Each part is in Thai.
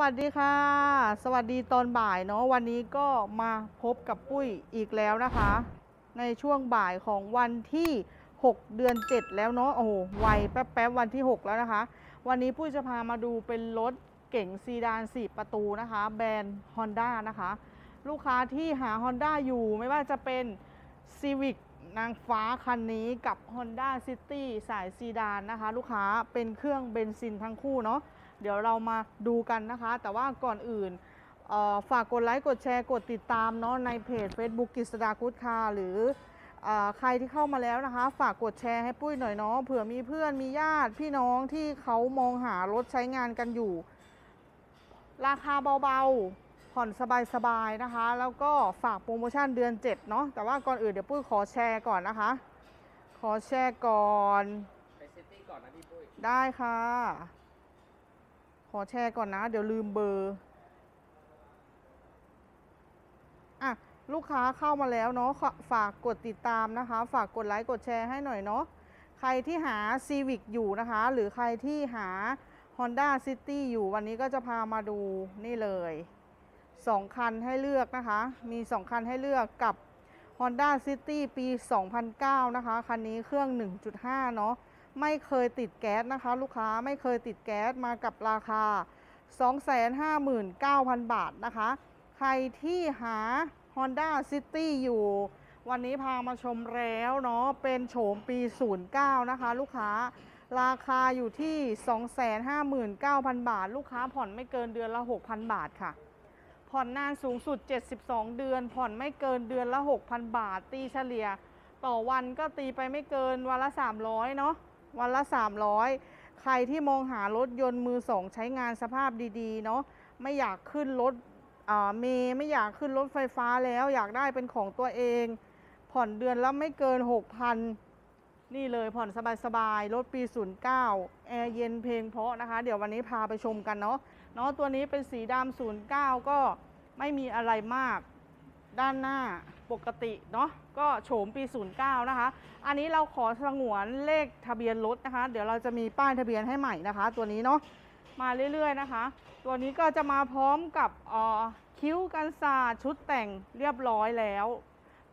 วัสดีค่ะ สวัสดีตอนบ่ายเนาะวันนี้ก็มาพบกับปุ้ยอีกแล้วนะคะ ในช่วงบ่ายของวันที่ 6 เดือน 7 แล้วเนาะโอ้โหไวแป๊บๆวันที่ 6 แล้วนะคะ วันนี้ปุ้ยจะพามาดูเป็นรถเก๋งซีดาน 4 ประตูนะคะ แบรนด์ Honda นะคะ ลูกค้าที่หา Honda อยู่ไม่ว่าจะเป็น Civic นางฟ้าคันนี้กับ Honda City สายซีดานนะคะ ลูกค้าเป็นเครื่องเบนซินทั้งคู่เนาะ เดี๋ยวเรามาดูกันนะคะ แต่ว่าก่อนอื่นเออฝากกดไลค์กดแชร์กดติดตามเนาะในเพจ Facebook กิษดากุดคาหรือเออใครที่เข้ามาแล้วนะคะ ฝากกดแชร์ให้ปุ้ยหน่อยเนาะเผื่อมีเพื่อนมีญาติพี่น้องที่เขามองหารถใช้งานกันอยู่ ราคาเบาๆ ผ่อนสบายๆนะคะ แล้วก็ฝากโปรโมชั่นเดือน 7 เนาะแต่ว่าก่อนอื่นเดี๋ยวปุ้ยขอแชร์ก่อนนะคะ ขอแชร์ก่อน ไป setting ก่อนนะพี่ปุ้ยได้ค่ะ ขอแชร์ก่อนนะ เดี๋ยวลืมเบอร์อะลูกค้าเข้ามาแล้วเนาะฝฝากกดติดตามนะคะ ฝากกดไลค์กดแชร์ให้หน่อยเนาะใครที่หา Civic อยู่นะคะ หรือใครที่หา Honda City อยู่วันนี้ก็จะพามาดูนี่เลย2คันให้เลือกนะคะ มี 2 คันให้เลือกกับ Honda City ปี 2009 นะคะ คันนี้เครื่อง 1.5 เนาะ ไม่เคยติดแก๊สนะคะ ลูกค้าไม่เคยติดแก๊สมากับราคา 259,000 บาทนะคะ ใครที่หา Honda City อยู่ วันนี้พามาชมแล้วเนาะเป็นโฉมปี 09 นะคะ ลูกค้าราคาอยู่ที่ 259,000 บาท ลูกค้าผ่อนไม่เกินเดือนละ 6,000 บาทค่ะ ผ่อนนานสูงสุด 72 เดือน ผ่อนไม่เกินเดือนละ 6,000 บาท ตีเฉลี่ย ต่อวันก็ตีไปไม่เกินวันละ 300 เนาะ วันละ 300 ใครที่มองหารถยนต์มือสองใช้งานสภาพดีๆเนาะไม่อยากขึ้นรถเมย์ไม่อยากขึ้นรถไฟฟ้าแล้วอยากได้เป็นของตัวเอง ผ่อนเดือนละไม่เกิน 6,000 นี่เลยผ่อนสบายๆ รถปี 09 แอร์เย็นเพลงเพราะนะคะ เดี๋ยววันนี้พาไปชมกันเนาะเนาะตัวนี้เป็นสีดำ09 ก็ไม่มีอะไรมาก ด้านหน้าปกติเนาะก็โฉมปี 09 นะคะ อันนี้เราขอสงวนเลขทะเบียนรถนะคะ เดี๋ยวเราจะมีป้ายทะเบียนให้ใหม่นะคะ ตัวนี้เนาะมาเรื่อยๆนะคะ ตัวนี้ก็จะมาพร้อมกับออคิ้วกันศาสชุดแต่งเรียบร้อยแล้ว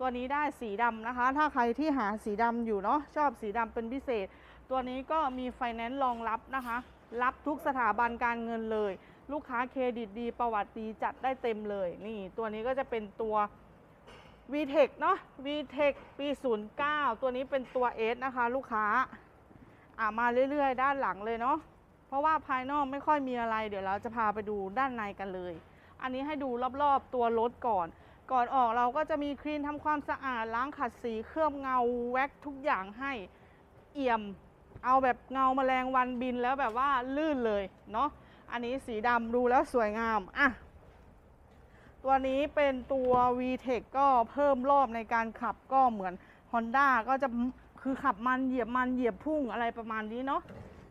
ตัวนี้ได้สีดำนะคะ ถ้าใครที่หาสีดำอยู่เนาะชอบสีดำเป็นพิเศษ ตัวนี้ก็มีไฟแนนซ์รองรับนะคะ รับทุกสถาบันการเงินเลย ลูกค้าเครดิตดีประวัติดีจัดได้เต็มเลย นี่ตัวนี้ก็จะเป็นตัว VTEC เนาะ VTEC ปี 09 ตัวนี้เป็นตัว S นะคะ ลูกค้าอ่ามาเรื่อยๆ ด้านหลังเลยเนาะเพราะว่าภายนอกไม่ค่อยมีอะไรเดี๋ยวเราจะพาไปดูด้านในกันเลย อันนี้ให้ดูรอบๆตัวรถก่อน ก่อนออกเราก็จะมีคลีนทำความสะอาดล้างขัดสีเคลือบเงาแว็กทุกอย่างให้เอี่ยม เอาแบบเงาแมลงวันบินแล้วแบบว่าลื่นเลยเนาะ อันนี้สีดำดูแล้วสวยงามอะตัวนี้เป็นตัว VTEC ก็เพิ่มรอบในการขับก็เหมือน Honda ก็จะคือขับมันเหยียบมันเหยียบพุ่งอะไรประมาณนี้เนาะ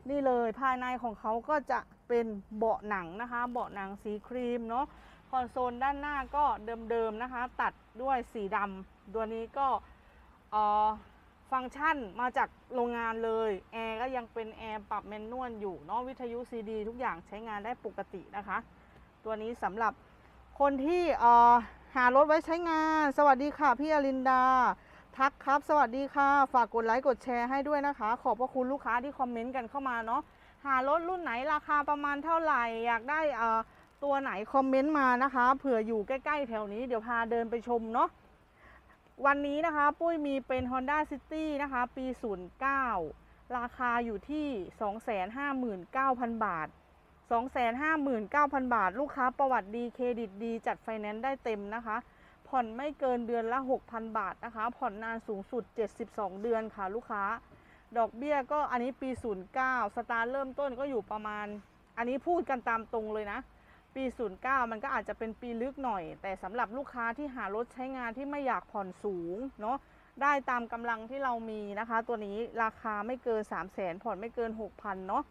นี่เลยภายในของเขาก็จะเป็นเบาะหนังนะคะ เบาะหนังสีครีมเนาะคอนโซลด้านหน้าก็เดิมๆนะคะ ตัดด้วยสีดำตัวนี้ก็อ่อ ฟังก์ชันมาจากโรงงานเลย แอร์ก็ยังเป็นแอร์ปรับแมนนวลอยู่เนาะวิทยุซีดีทุกอย่างใช้งานได้ปกตินะคะ ตัวนี้สำหรับคนที่เออหารถไว้ใช้งาน สวัสดีค่ะพี่อรินดา ทักครับ สวัสดีค่ะ ฝากกดไลค์กดแชร์ให้ด้วยนะคะ ขอบพระคุณลูกค้าที่คอมเมนต์กันเข้ามาเนาะหารถรุ่นไหนราคาประมาณเท่าไหร่ อยากได้เออตัวไหนคอมเมนต์มานะคะเผื่ออยู่ใกล้ ๆ แถวนี้เดี๋ยวพาเดินไปชมเนาะ วันนี้นะคะปุ้ยมีเป็น Honda City นะคะ ปี 09 ราคาอยู่ที่ 259,000 บาท 259,000 บาท ลูกค้าประวัติดีเครดิตดี จัดไฟแนนซ์ได้เต็มนะคะ ผ่อนไม่เกินเดือนละ 6,000 บาทนะคะ ผ่อนนานสูงสุด 72 เดือนค่ะลูกค้า ดอกเบี้ยก็อันนี้ปี 09 สตาร์เริ่มต้นก็อยู่ประมาณ อันนี้พูดกันตามตรงเลยนะ ปี 09 มันก็อาจจะเป็นปีลึกหน่อย แต่สำหรับลูกค้าที่หารถใช้งานที่ไม่อยากผ่อนสูงเนาะได้ตามกำลังที่เรามีนะคะ ตัวนี้ราคาไม่เกิน 3 0 0 0 0 0ผ่อนไม่เกิน 6,000เนาะ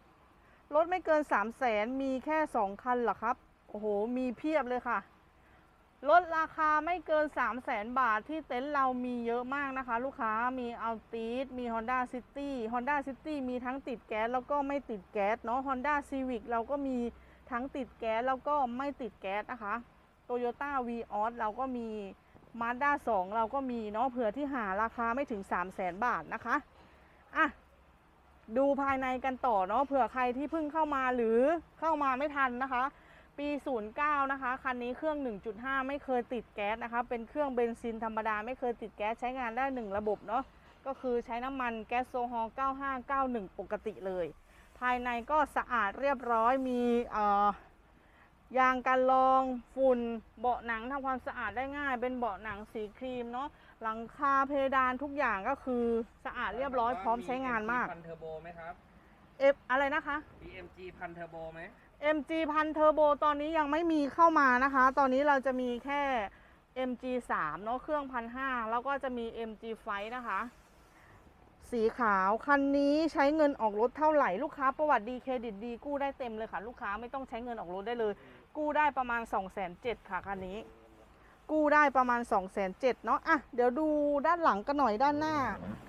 รถไม่เกิน 3 0 0 0 0 0มีแค่ 2 คันเหรอครับ โอ้โห มีเพียบเลยค่ะรถราคาไม่เกิน 3 0 0 0 0 0บาทที่เต็นท์เรามีเยอะมากนะคะ ลูกค้ามีอัลติสมี Honda City Honda City มีทั้งติดแก๊สแล้วก็ไม่ติดแก๊สเนาะ Honda Civic เราก็มี ทั้งติดแก๊สแล้วก็ไม่ติดแก๊สนะคะ Toyota v ีออสเราก็มี Mazda 2เราก็มีเนาะเผื่อที่หาราคาไม่ถึง 3 0 0แสนบาทนะคะอะดูภายในกันต่อเนาะเผื่อใครที่เพิ่งเข้ามาหรือเข้ามาไม่ทันนะคะ ปี 09 นะคะ คันนี้เครื่อง 1.5 ไม่เคยติดแก๊สนะคะ เป็นเครื่องเบนซินธรรมดาไม่เคยติดแก๊สใช้งานได้ 1 ระบบเนาะก็คือใช้น้ำมันแก๊สโซฮอล์9591 ปกติเลย ภายในก็สะอาดเรียบร้อยมีเอ่อยางกันรองฝุ่นเบาะหนังทำความสะอาดได้ง่าย เป็นเบาะหนังสีครีมเนาะหลังคาเพดานทุกอย่างก็คือสะอาดเรียบร้อยพร้อมใช้งานมาก พันเทอร์โบไหมครับเอฟอะไรนะคะ BMG พันเทอร์โบไหม MG พันเทอร์โบตอนนี้ยังไม่มีเข้ามานะคะ ตอนนี้เราจะมีแค่ MG 3เนาะเครื่องพันห้าแล้วก็จะมี MG ไฟนะคะ สีขาวคันนี้ใช้เงินออกรถเท่าไหร่ลูกค้าประวัติดีเครดิตดีกู้ได้เต็มเลยค่ะ ลูกค้าไม่ต้องใช้เงินออกรถได้เลย กู้ได้ประมาณ2 7 0 0 0ค่ะคันนี้ กู้ได้ประมาณ2 7 0 0 0เนาะอะเดี๋ยวดูด้านหลังกันหน่อยด้านหน้า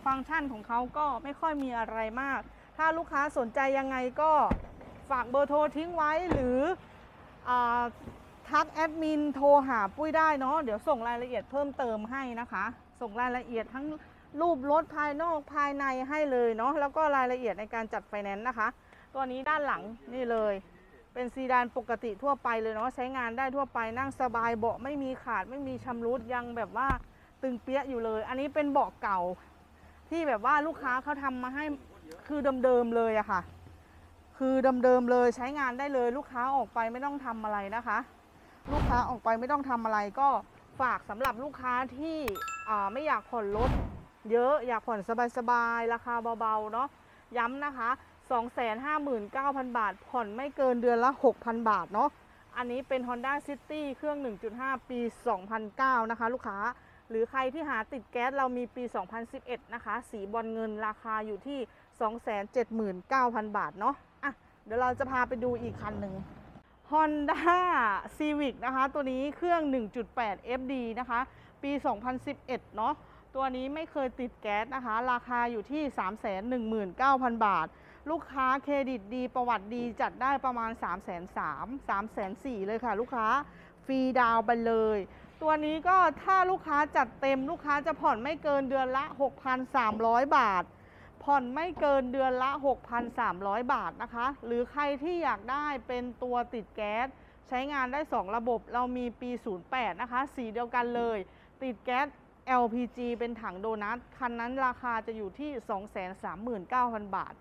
ฟังก์ชันของเขาก็ไม่ค่อยมีอะไรมาก ถ้าลูกค้าสนใจยังไงก็ฝากเบอร์โทรทิ้งไว้หรืออาทักแอดมินโทรหาปุ้ยได้เนาะเดี๋ยวส่งรายละเอียดเพิ่มเติมให้นะคะ ส่งรายละเอียดทั้ง รูปรถภายนอกภายในให้เลยเนาะแล้วก็รายละเอียดในการจัดไฟแนนซ์นะคะ ตัวนี้ด้านหลังนี่เลย เป็นซีดานปกติทั่วไปเลยเนาะใช้งานได้ทั่วไปนั่งสบายเบาะไม่มีขาดไม่มีชำรุดยังแบบว่าตึงเปรี๊ยะอยู่เลย อันนี้เป็นเบาะเก่า ที่แบบว่าลูกค้าเขาทำมาให้คือเดิมๆเลยอะค่ะ คือเดิมๆเลยใช้งานได้เลยลูกค้าออกไปไม่ต้องทำอะไรนะคะ ลูกค้าออกไปไม่ต้องทำอะไรก็ฝากสำหรับลูกค้าที่ไม่อยากผ่อนรถ เยอะอยากผ่อนสบายๆ ราคาเบาๆ เนาะย้ำนะคะ 259,000 บาท ผ่อนไม่เกินเดือนละ 6,000 บาทเนาะอันนี้เป็น Honda City เครื่อง 1.5 ปี 2009 นะคะ ลูกค้า หรือใครที่หาติดแก๊สเรามีปี 2011 นะคะ สีบอลเงินราคาอยู่ที่ 279,000 บาทเนาะอะเดี๋ยวเราจะพาไปดูอีกคันหนึ่ง Honda Civic นะคะ ตัวนี้เครื่อง 1.8 FD นะคะ ปี 2011 เนาะ ตัวนี้ไม่เคยติดแก๊สนะคะ ราคาอยู่ที่ 319,000 บาท ลูกค้าเครดิตดีประวัติดีจัดได้ประมาณ 3 3 0 0 0 3 4 0 0เลยค่ะ ลูกค้าฟรีดาวน์ไปเลย ตัวนี้ก็ถ้าลูกค้าจัดเต็มลูกค้าจะผ่อนไม่เกินเดือนละ 6,300 บาท ผ่อนไม่เกินเดือนละ 6,300 บาทนะคะ หรือใครที่อยากได้เป็นตัวติดแก๊สใช้งานได้ 2 ระบบเรามีปี 08 นะคะ สีเดียวกันเลย ติดแก๊ส LPG เป็นถังโดนัทคันนั้นราคาจะอยู่ที่ 239,000 บาท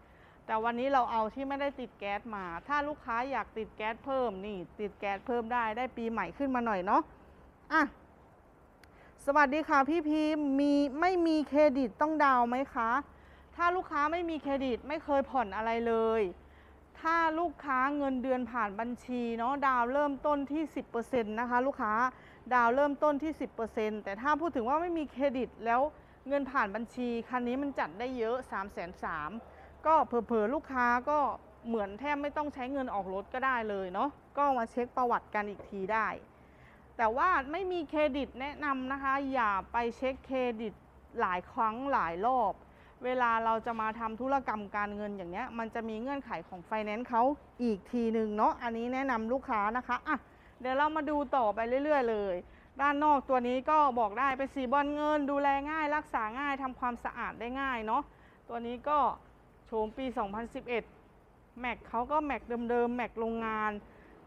แต่วันนี้เราเอาที่ไม่ได้ติดแก๊สมา ถ้าลูกค้าอยากติดแก๊สเพิ่มนี่ติดแก๊สเพิ่มได้ได้ปีใหม่ขึ้นมาหน่อยเนาะอะสวัสดีค่ะพี่พิมมีไม่มีเครดิตต้องดาวไหมคะ ถ้าลูกค้าไม่มีเครดิตไม่เคยผ่อนอะไรเลย ถ้าลูกค้าเงินเดือนผ่านบัญชีเนาะดาวเริ่มต้นที่ 10%นะคะ ลูกค้า ดาวเริ่มต้นที่ 10%แต่ถ้าพูดถึงว่าไม่มีเครดิตแล้วเงินผ่านบัญชี คันนี้มันจัดได้เยอะ 3 3 0 0 0ก็เผลอๆลูกค้าก็เหมือนแทบไม่ต้องใช้เงินออกรถก็ได้เลยเนาะก็มาเช็คประวัติกันอีกทีได้ แต่ว่าไม่มีเครดิตแนะนำนะคะ อย่าไปเช็คเครดิตหลายครั้งหลายรอบ เวลาเราจะมาทำธุรกรรมการเงินอย่างเนี้ย มันจะมีเงื่อนไขของไฟแนนซ์เขาอีกทีหนึ่งเนาะอันนี้แนะนำลูกค้านะคะอะ เดี๋ยวเรามาดูต่อไปเรื่อย ๆ เลย ด้านนอกตัวนี้ก็บอกได้เป็นสีบอลเงิน ดูแลง่าย รักษาง่ายทำความสะอาดได้ง่ายเนาะตัวนี้ก็โฉมปี 2011 แม็กเขาก็แม็กเดิมๆ แม็กโรงงาน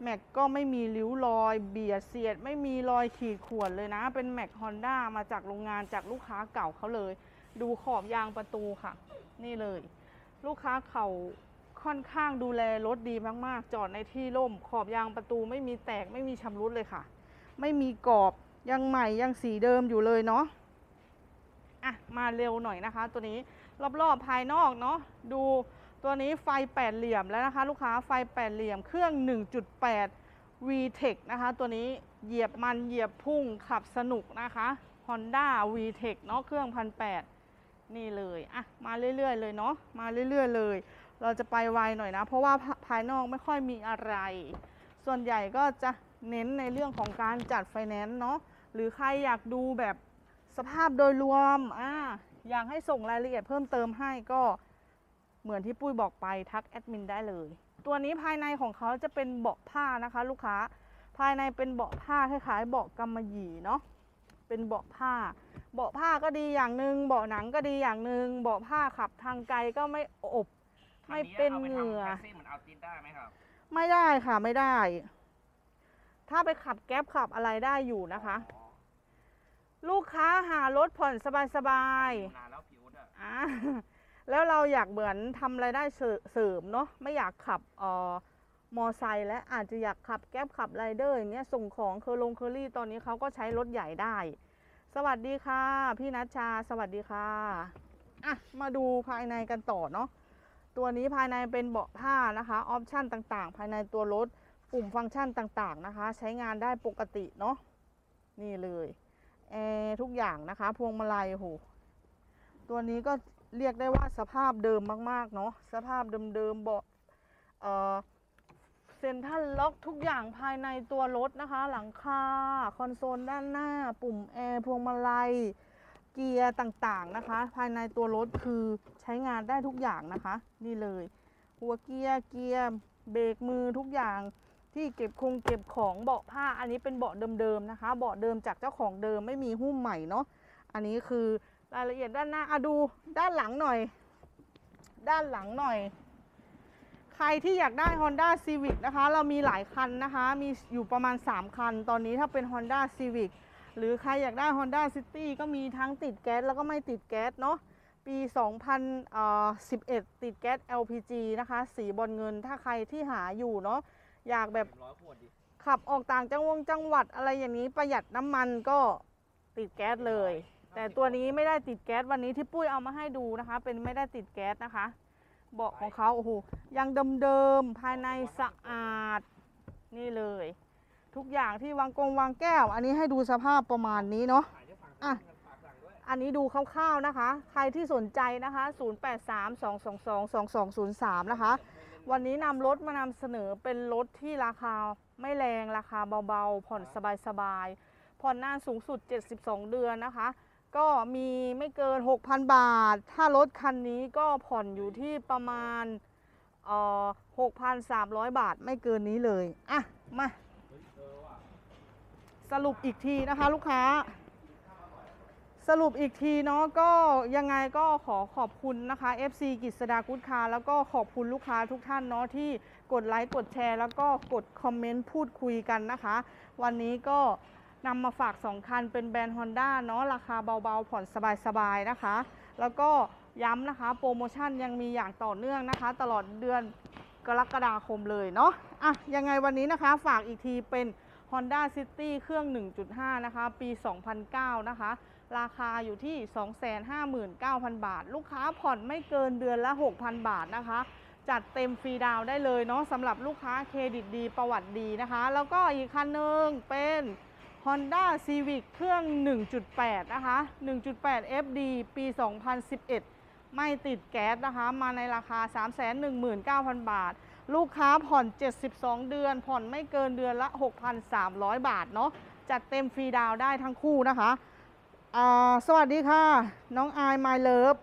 แม็กก็ไม่มีริ้วรอย เบียดเสียด ไม่มีรอยขีดข่วนเลยนะ เป็นแม็กฮอนด้ามาจากโรงงานจากลูกค้าเก่าเขาเลย ดูขอบยางประตูค่ะ นี่เลย ลูกค้าเขา ค่อนข้างดูแลรถดีมากๆ จอดในที่ร่ม ขอบยางประตูไม่มีแตกไม่มีชำรุดเลยค่ะ ไม่มีกรอบยังใหม่ยังสีเดิมอยู่เลยเนาะอะมาเร็วหน่อยนะคะ ตัวนี้รอบๆภายนอกเนาะดูตัวนี้ไฟแปดเหลี่ยมแล้วนะคะ ลูกค้าไฟแปดเหลี่ยมเครื่อง 1.8 VTEC นะคะ ตัวนี้เหยียบมันเหยียบพุ่งขับสนุกนะคะ Honda VTEC เนาะเครื่องพันแนี่เลยอะมาเรื่อยๆเลยเนาะมาเรื่อยๆเลย เราจะไปไวหน่อยนะ เพราะว่าภายนอกไม่ค่อยมีอะไร ส่วนใหญ่ก็จะเน้นในเรื่องของการจัดไฟแนนซ์เนาะหรือใครอยากดูแบบสภาพโดยรวมอ่าอยากให้ส่งรายละเอียดเพิ่มเติมให้ก็เหมือนที่ปุ้ยบอกไปทักแอดมินได้เลย ตัวนี้ภายในของเขาจะเป็นเบาะผ้านะคะ ลูกค้าภายในเป็นเบาะผ้าคล้ายๆเบาะกำมะหยี่เนาะเป็นเบาะผ้า เบาะผ้าก็ดีอย่างหนึ่งเบาะหนังก็ดีอย่างหนึ่งเบาะผ้าขับทางไกลก็ไม่อบ ไม่เป็นเหงื่อคันนี้าไปทำแท็กซี่เหมือนเอาติดได้ไหมครับไม่ได้ค่ะไม่ได้ ถ้าไปขับ Grab ขับอะไรได้อยู่นะคะ อ๋อลูกค้าหารถผ่อนสบายอยู่นานแล้วผิวเนี่ยๆอ่าแล้วเราอยากเหมือนทำรายได้เสริเสริมเนาะไม่อยากขับเอ่อมอไซค์และอาจจะอยากขับ Grab ขับไรเดอร์อย่างเงี้ยส่งของเคอร์ลงเคอรี่ตอนนี้เขาก็ใช้รถใหญ่ได้ สวัสดีค่ะ พี่นัชชา สวัสดีค่ะอะมาดูภายในกันต่อเนาะ ตัวนี้ภายในเป็นเบาะผ้านะคะออปชันต่างๆ ภายในตัวรถปุ่มฟังก์ชันต่างๆนะคะ ใช้งานได้ปกติเนาะนี่เลยแอร์ทุกอย่างนะคะ พวงมาลัยโอ้โหตัวนี้ก็เรียกได้ว่าสภาพเดิมมากๆเนาะสภาพเดิมๆเบาะเอ่อเซ็นทรัลล็อกทุกอย่างภายในตัวรถนะคะ หลังคาคอนโซลด้านหน้า ปุ่มแอร์พวงมาลัย เกียร์ต่างๆนะคะ ภายในตัวรถคือใช้งานได้ทุกอย่างนะคะ นี่เลย หัวเกียร์เกียร์เบรกมือทุกอย่างที่เก็บคงเก็บของเบาะผ้าอันนี้เป็นเบาะเดิมๆนะคะ เบาะเดิมจากเจ้าของเดิมไม่มีหุ้มใหม่เนาะอันนี้คือรายละเอียดด้านหน้าอะดูด้านหลังหน่อย ด้านหลังหน่อย ใครที่อยากได้ Honda Civic นะคะ เรามีหลายคันนะคะ มีอยู่ประมาณ 3 คัน ตอนนี้ถ้าเป็น Honda Civic หรือใครอยากได้ Honda City ก็มีทั้งติดแก๊สแล้วก็ไม่ติดแก๊สเนาะปี 2011 ติดแก๊ส LPG นะคะ สีบอลเงินถ้าใครที่หาอยู่เนาะอยากแบบร้อยขวดดิขับออกต่างจังหวงจังหวัดอะไรอย่างนี้ประหยัดน้ำมันก็ติดแก๊สเลย แต่ตัวนี้ไม่ได้ติดแก๊สวันนี้ที่ปุ้ยเอามาให้ดูนะคะ เป็นไม่ได้ติดแก๊สนะคะเบาะของเขาโอ้โหยังเดิมๆภายในสะอาดนี่เลย ทุกอย่างที่วางกงวางแก้ว อันนี้ให้ดูสภาพประมาณนี้เนาะอะอันนี้ดูคร่าวๆนะคะ ใครที่สนใจนะคะ 0832222203 นะคะ วันนี้นำรถมานำเสนอเป็นรถที่ราคาไม่แรงราคาเบาๆ ผ่อนสบายๆ ผ่อนนานสูงสุด 72 เดือนนะคะ ก็มีไม่เกิน 6,000 บาท ถ้ารถคันนี้ก็ผ่อนอยู่ที่ประมาณเอ่อ6,300 บาทไม่เกินนี้เลย อะ มา สรุปอีกทีนะคะลูกค้า สรุปอีกทีเนาะก็ยังไงก็ขอขอบคุณนะคะ FC กิษดากุดคาแล้วก็ขอบคุณลูกค้าทุกท่านเนาะที่กดไลค์กดแชร์ แล้วก็กดคอมเมนต์พูดคุยกันนะคะ วันนี้ก็นำมาฝาก 2 คันเป็นแบรนด์ Honda เนาะราคาเบาๆ ผ่อนสบายๆนะคะ แล้วก็ย้ำนะคะ โปรโมชั่นยังมีอย่างต่อเนื่องนะคะ ตลอดเดือนกรกฎาคมเลยเนาะอะยังไงวันนี้นะคะฝากอีกทีเป็น Honda City เครื่อง 1.5 นะคะ ปี 2009 นะคะ ราคาอยู่ที่ 259,000 บาท ลูกค้าผ่อนไม่เกินเดือนละ 6,000 บาทนะคะ จัดเต็มฟรีดาวได้เลยเนาะสำหรับลูกค้าเครดิตดีประวัติดีนะคะ แล้วก็อีกคันหนึ่งเป็น Honda Civic เครื่อง 1.8 นะคะ 1.8 FD ปี 2011 ไม่ติดแก๊สนะคะ มาในราคา 319,000 บาท ลูกค้าผ่อน 72 เดือน ผ่อนไม่เกินเดือนละ 6,300 บาทเนาะจัดเต็มฟรีดาวได้ทั้งคู่นะคะสวัสดีค่ะ น้องอาย My Love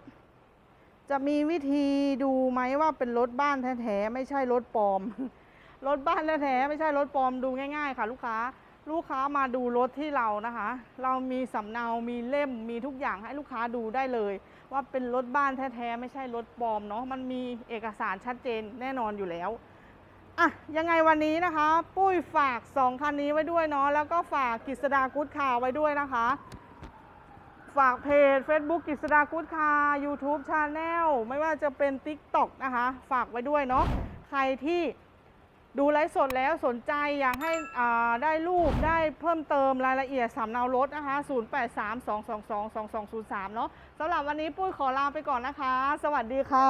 จะมีวิธีดูไหมว่าเป็นรถบ้านแท้ๆไม่ใช่รถปลอม รถบ้านแท้ๆไม่ใช่รถปลอมดูง่าย ๆ ค่ะ ลูกค้า ลูกค้ามาดูรถที่เรานะคะ เรามีสำเนา มีเล่ม มีทุกอย่างให้ลูกค้าดูได้เลย ว่าเป็นรถบ้านแท้ๆ ไม่ใช่รถปลอมเนาะ มันมีเอกสารชัดเจนแน่นอนอยู่แล้ว อะ ยังไงวันนี้นะคะ ปุ้ยฝาก 2 คันนี้ไว้ด้วยเนาะ แล้วก็ฝากกฤษดา Good Car ไว้ด้วยนะคะ ฝากเพจ Facebook กฤษดา Good Car YouTube Channel ไม่ว่าจะเป็น TikTok นะคะ ฝากไว้ด้วยเนาะ ใครที่ ดูไลฟ์สดแล้วสนใจอยากให้ได้รูปได้เพิ่มเติมรายละเอียดสำเนารถนะคะ 0832222203 เนาะสำหรับวันนี้ปุ้ยขอลาไปก่อนนะคะ สวัสดีค่ะ